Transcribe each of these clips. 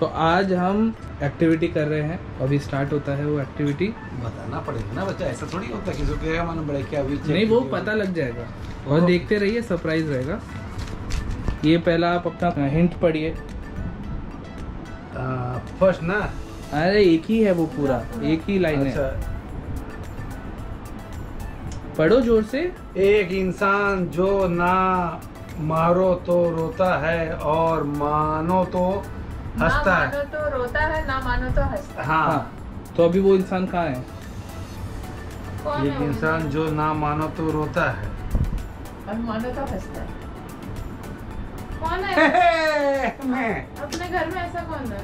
तो आज हम एक्टिविटी कर रहे हैं। अभी स्टार्ट होता है वो एक्टिविटी बताना पड़ेगा ना बच्चा ऐसा थोड़ी होता है किसी को मानो बड़े क्या अभी नहीं वो पता लग जाएगा। और देखते रहिए सरप्राइज़ रहेगा। ये पहला आप अपना हिंट पढ़िए। फ़र्स्ट ना? अरे एक ही है वो पूरा। एक ही लाइन है। अच्छा। पढ़ो ज़ोर से। एक इंसान जो ना मारो तो रोता है और मानो तो हंसता है। मानो तो रोता है ना मानो तो हंसता है। हाँ। हाँ। तो अभी वो इंसान कहाँ है? एक इंसान जो ना मानो तो रोता है। और मानो तो हंसता है। कौन है? मैं। अपने घर में ऐसा कौन है?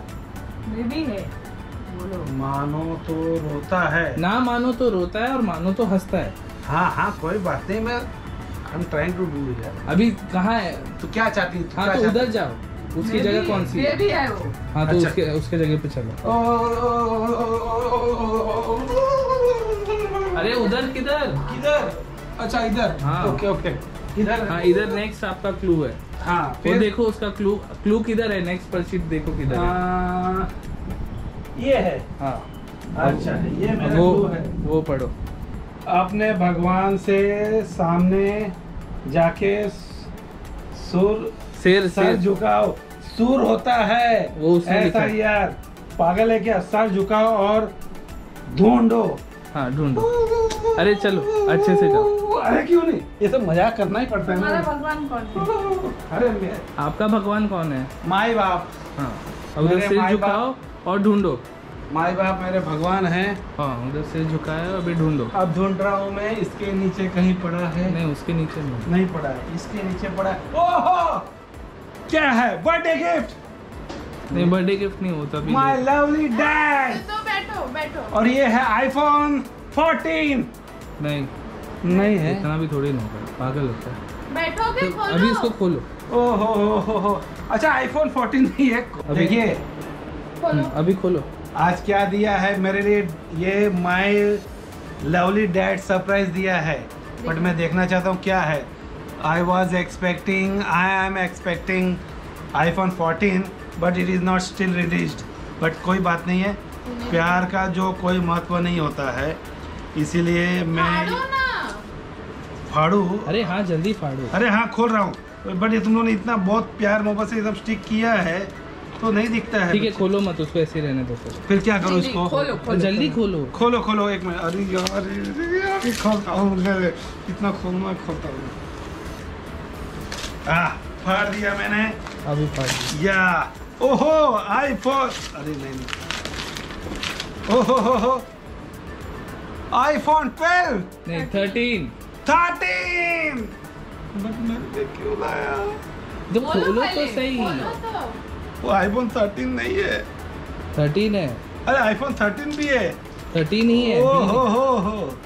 बेबी है। बोलो। मानो तो रोता है। ना मानो तो रोता है और मानो तो हंसता है। हाँ हाँ कोई बात नहीं मैं I am trying to do अभी कहाँ है? तू क्या चाहती है? हाँ तो चाहती उधर जाओ। उसकी जगह कौन सी है? बेबी है वो। हाँ तो अच्छा। उसके उसके जगह पे चलो। अरे उधर किधर? किधर अच्छा इधर। हाँ। Okay okay. इधर। हाँ इधर नेक्स्ट आपका क्लू है। हाँ फिर? देखो उसका क्लू क्लू किधर है? नेक्स्ट पर शीट देखो किधर है। ये है। हाँ। अच्छा ये मेरा वो है। वो पढ़ो। अपने भगवान से सामने जाके सुर शेर सर झुकाओ। सुर होता है। वो ऐसा यार। पागल है क्या? सर झुकाओ और ढूंढो। हाँ ढूंढो। अरे चलो अच्छे से जाओ। अरे क्यों नहीं? ये सब मज़ाक करना ही पड़ता है हमारा भगवान कौन है? अरे आपका भगवान कौन है? माई बाप। हाँ। उधर सिर झुकाओ और ढूंढो। माई बाप मेरे भगवान हैं। हाँ उधर सिर झुकाया अभी ढूंढो। अब ढूंढ रहा हूँ मैं इसके नीचे कहीं पड़ा है। नहीं उसके नीचे नहीं। नहीं पड़ा है इसके नीचे पड़ा है। ओहो! क्या है? बर्थडे गिफ्ट नहीं बर्थडे गिफ्ट नहीं होता भी माय लवली डैड तो बैठो बैठो। और ये है आईफोन 14 नहीं। नहीं है। इतना भी थोड़ी ना होगा पागल होता है। बैठोगे तो खोलो। अभी इसको खोलो। ओहो हो हो हो। अच्छा आईफोन 14 नहीं है। देखिए। खोलो। हम्म, अभी खोलो। आज क्या दिया है? मेरे लिए ये माय लवली डैड सरप्राइज़ दिया है। बट मैं देखना चाहता हूँ क्या है। I was expecting I am expecting iPhone 14 but it is not still release but कोई बात नहीं है। प्यार का जो कोई महत्व नहीं होता है इसीलिए मैं फाड़ू अरे हाँ जल्दी फाड़ू। अरे हाँ खोल रहा हूँ। बट ये तुम लोगों ने इतना बहुत प्यार मोहब्बत से सब स्टिक किया है तो नहीं दिखता है ठीक है खोलो मत उसको ऐसे रहने दो फिर क्या करूँ नहीं, इसको? खोलो खोलो जल्दी खोलो। खोलो। खोलो एक मिनट। अरे यार हूँ मैं खोलना खोलता हूँ। आ फाड़ दिया मैंने। अभी फाड़ दिया। या ओहो आईफोन अरे नहीं नहीं। ओहो हो हो। आईफोन 12 नहीं थर्टीन 13 बट मैंने क्यों लाया? तो खोलो तो सही खोलो तो। वो आईफोन 13 नहीं है। थर्टीन है। अरे आईफोन 13 भी है। थर्टीन ही है ओ हो। हो हो।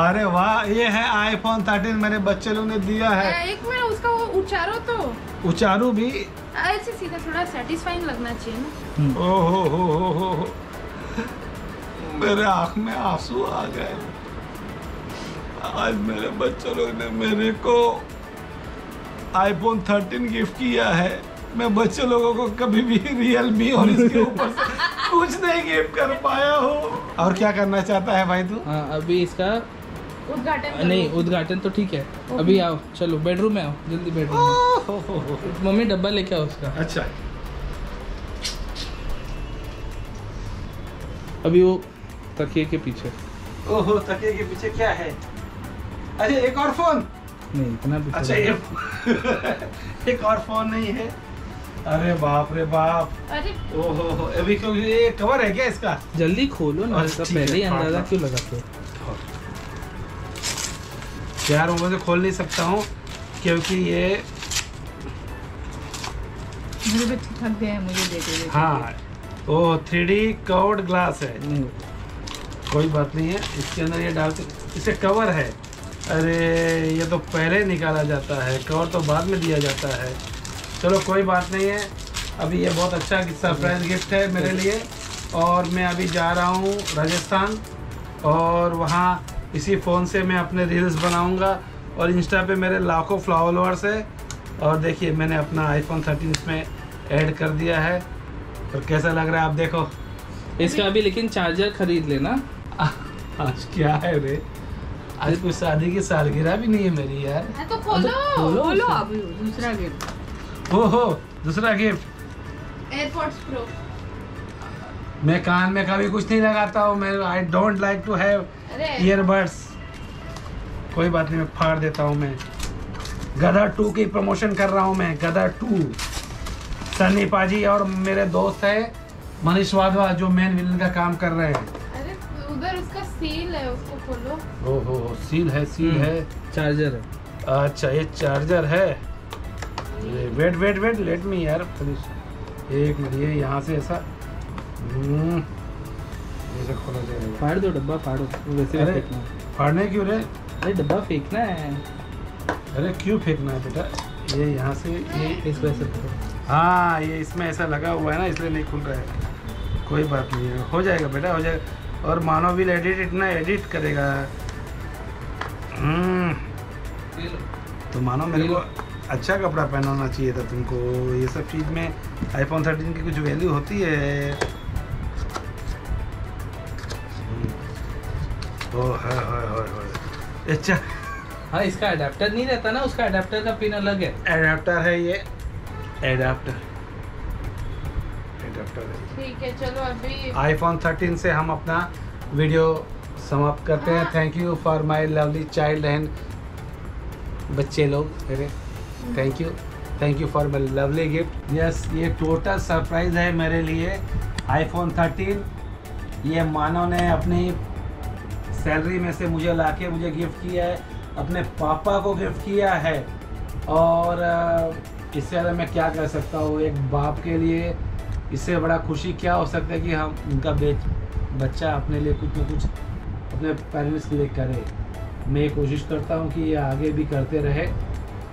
अरे वाह ये है आईफोन 13 मेरे बच्चे लोग ने दिया है। एक मिनट उसका वो उच्चारो तो। उचारू भी? ऐसे सीधा थोड़ा सेटिस्फाइंग लगना चाहिए ना। हम्म, ओ हो हो हो हो हो। मेरे आँख में आँसू आ गए। आज मेरे बच्चों लोग ने मेरे को आईफोन 13 गिफ्ट किया है। मैं बच्चे लोगों को कभी भी रियल मी और इसके ऊपर कुछ नहीं गिफ्ट कर पाया हूँ। और क्या करना चाहता है भाई तू? हाँ अभी इसका उद्घाटन नहीं उद्घाटन तो ठीक है। अभी आओ चलो बेडरूम में आओ जल्दी बेडरूम में। मम्मी डब्बा लेके आओ उसका। अच्छा। अभी वो तकिए के पीछे। ओहो तकिए के पीछे क्या है? अच्छा एक और फ़ोन। नहीं इतना भी अच्छा ये एक और फ़ोन नहीं है। अरे बाप रे बाप। अरे। ओहो हो अभी क्यों? ये कवर है क्या इसका? जल्दी खोलो ना अच्छा, इसका पहले ही अंदाज़ा क्यों लगाते हो यार वो मैं खोल नहीं सकता हूँ क्योंकि ये मेरे बच्चे थक गए हैं मुझे देते देते हाँ वो थ्री डी कवर्ड ग्लास है। कोई बात नहीं है इसके अंदर ये डालते इसे कवर है। अरे ये तो पहले निकाला जाता है कवर तो बाद में दिया जाता है। चलो कोई बात नहीं है। अभी ये बहुत अच्छा सरप्राइज़ गिफ्ट है मेरे लिए। और मैं अभी जा रहा हूँ राजस्थान और वहाँ इसी फ़ोन से मैं अपने रील्स बनाऊँगा और इंस्टा पे मेरे लाखों फॉलोअर्स है। और देखिए मैंने अपना आईफोन 13 इसमें ऐड कर दिया है। तो कैसा लग रहा है आप देखो। इसका अभी लेकिन चार्जर खरीद लेना। आज क्या है रे? आज कोई शादी की सालगिरह भी नहीं है मेरी यार। हाँ तो खोलो खोलो। दूसरा गिफ्ट हो हो दूसरा गिफ्ट एयरपोर्ट्स प्रो मैं कान में कभी कुछ नहीं लगाता हूँ। मैं I don't like to have earbuds कोई बात नहीं मैं फाड़ देता हूँ मैं। गदर टू की प्रमोशन कर रहा हूँ मैं गदर टू। सन्नी पाजी और मेरे दोस्त है मनीष वाधवा जो मेन विलन का काम कर रहे हैं। अरे उधर उसका सील है उसको खोलो। ओहो सील है सील हम्म। है। चार्जर है। अच्छा ये चार्जर है। ये wait wait wait let me यार एक मिनट ये यहाँ से ऐसा। खोला जाएगा फाड़ दो डब्बा फाड़ो। वैसे भी अरे। फेंकना फाड़ने क्यों रे अरे डब्बा फेंकना है। अरे क्यों फेंकना है बेटा? ये यहाँ से ये इस वजह से हाँ ये इसमें ऐसा लगा हुआ है ना इसलिए नहीं खुल रहा है। कोई बात नहीं है। हो जाएगा बेटा हो जाएगा और मानव भी एडिट इतना एडिट करेगा। हम्म, तो मानो मेरे को अच्छा कपड़ा पहनाना चाहिए था तुमको। ये सब चीज़ में आईफोन 13 की कुछ वैल्यू होती है? ओ अच्छा। हाँ इसका अडेप्टर नहीं रहता ना उसका अडेप्टर का पिन अलग है। एडाप्टर है ये। एडाप्टर एडाप्टर ठीक है चलो अभी आईफोन 13 से हम अपना वीडियो समाप्त करते हैं। Thank you for my lovely child and बच्चे लोग मेरे thank you thank you for my lovely gift yes ये टोटल सरप्राइज़ है मेरे लिए। आईफोन 13 ये मानव ने अपनी सैलरी में से मुझे लाके मुझे गिफ्ट किया है अपने पापा को गिफ्ट किया है। और इससे ज़्यादा मैं क्या कर सकता हूँ? एक बाप के लिए इससे बड़ा खुशी क्या हो सकता है कि हम उनका बेच बच्चा अपने लिए कुछ ना कुछ अपने पेरेंट्स के लिए करे? मैं ये कोशिश करता हूँ कि ये आगे भी करते रहे।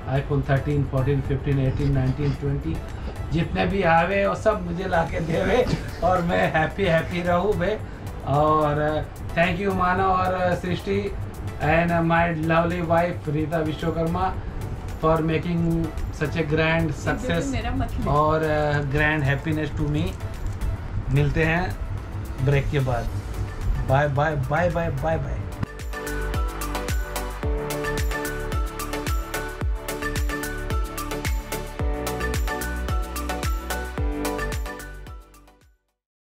आईफोन 13, 14, 15, 18, 19, 20 जितने भी आवे और सब मुझे ला के देवे और मैं हैप्पी हैप्पी रहूँ। मैं और थैंक यू माना और Srishti and my lovely wife Rita Vishwakarma for making such a grand success और ग्रैंड हैप्पीनेस टू मी मिलते हैं ब्रेक के बाद। Bye bye bye bye bye bye